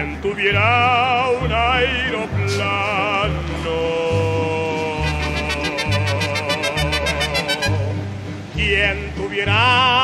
quien tuviera un aeroplano. Quien tuviera